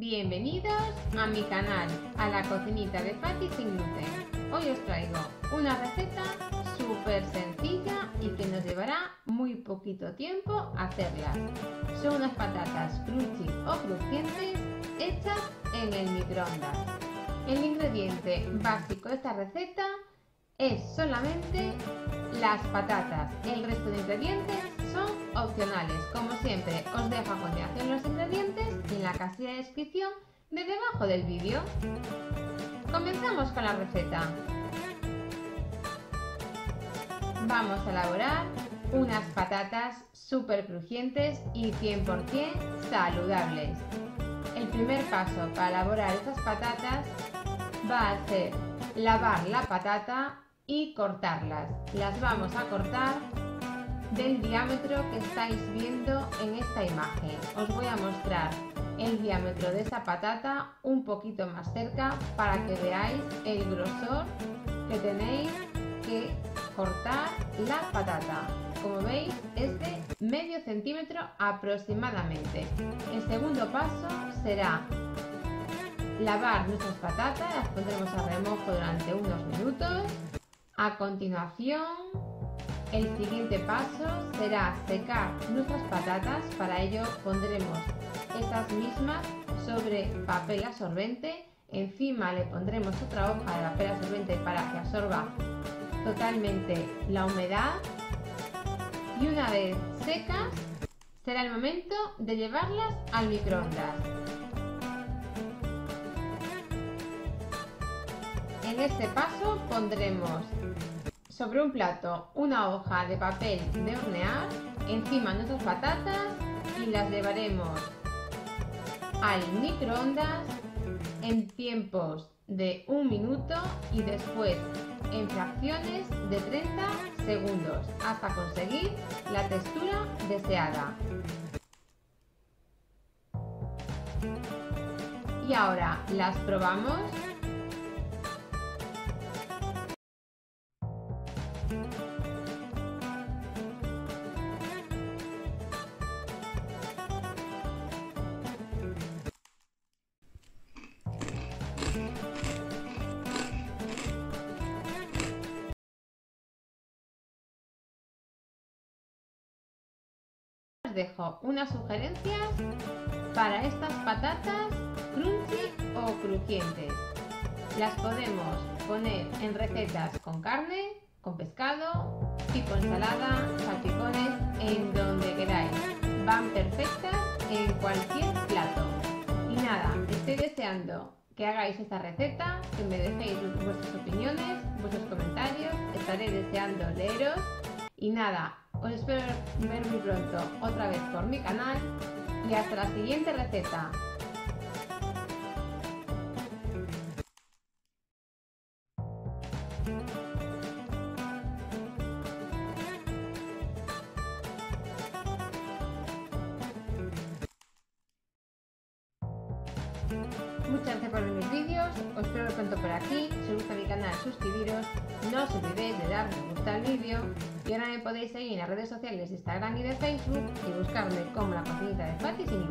Bienvenidos a mi canal, a la cocinita de Fati sin gluten. Hoy os traigo una receta súper sencilla y que nos llevará muy poquito tiempo hacerla. Son unas patatas crunchy o crujientes hechas en el microondas. El ingrediente básico de esta receta es solamente las patatas. El resto de ingredientes son opcionales. Como siempre, os dejo a continuación los ingredientes en la casilla de descripción de debajo del vídeo. Comenzamos con la receta. Vamos a elaborar unas patatas súper crujientes y 100% saludables. El primer paso para elaborar estas patatas va a ser lavar la patata y cortarlas. Las vamos a cortar del diámetro que estáis viendo en esta imagen. Os voy a mostrar el diámetro de esa patata un poquito más cerca para que veáis el grosor que tenéis que cortar la patata. Como veis es de medio centímetro aproximadamente. El segundo paso será lavar nuestras patatas, las pondremos a remojo durante unos minutos. A continuación el siguiente paso será secar nuestras patatas, para ello pondremos estas mismas sobre papel absorbente, encima le pondremos otra hoja de papel absorbente para que absorba totalmente la humedad. Y una vez secas será el momento de llevarlas al microondas. En este paso pondremos sobre un plato una hoja de papel de hornear, encima nuestras patatas y las llevaremos al microondas en tiempos de un minuto y después en fracciones de 30 segundos hasta conseguir la textura deseada. Y ahora las probamos dejo unas sugerencias para estas patatas crunchy o crujientes. Las podemos poner en recetas con carne, con pescado, tipo ensalada, salpicones, en donde queráis. Van perfectas en cualquier plato. Y nada, estoy deseando que hagáis esta receta, que me dejéis vuestras opiniones, vuestros comentarios. Estaré deseando leeros. Y nada, os espero ver muy pronto otra vez por mi canal y hasta la siguiente receta. Muchas gracias por vídeos, os espero pronto por aquí, si os gusta mi canal suscribiros, no os olvidéis de dar me gusta al vídeo. Y ahora me podéis seguir en las redes sociales de Instagram y de Facebook y buscarme como la cocinita de Fati sin